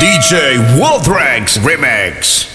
DJ Wolthrax Remix.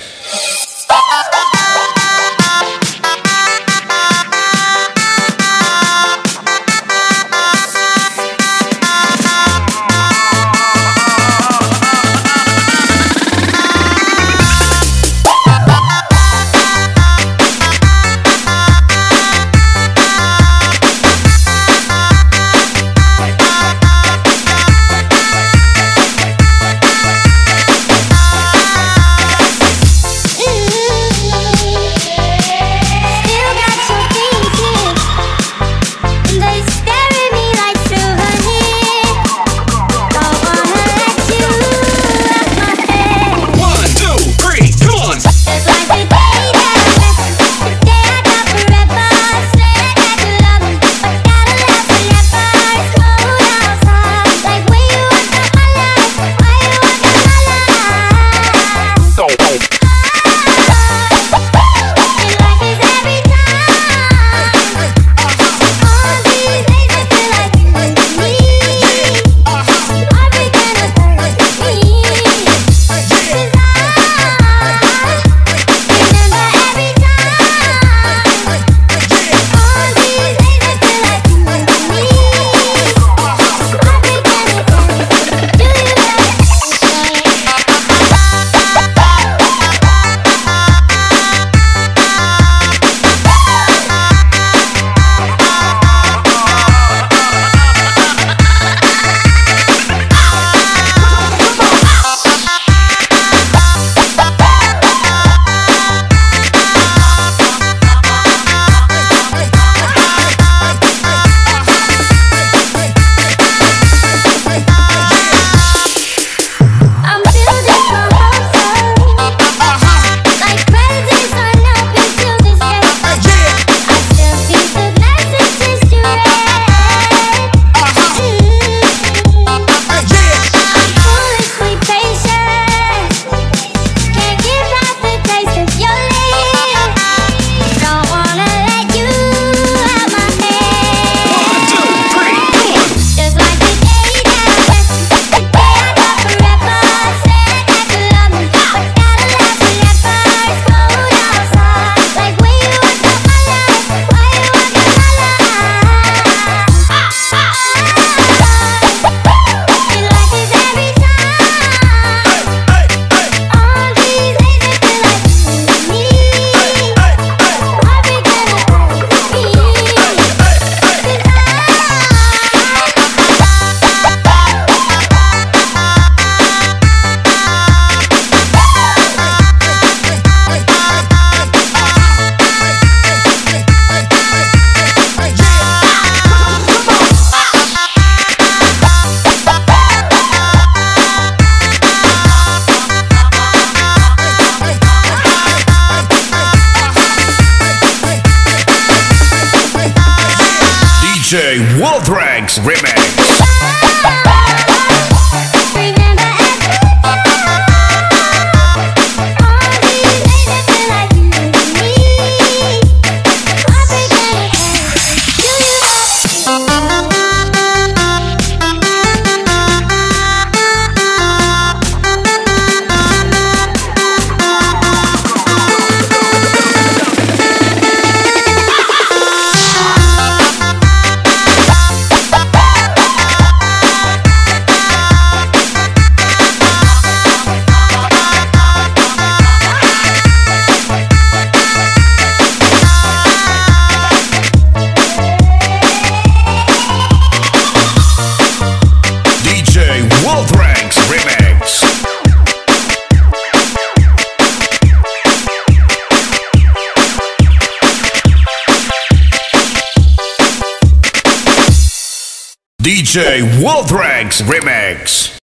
DJ World Ranks Remix. DJ WolfRags Remix.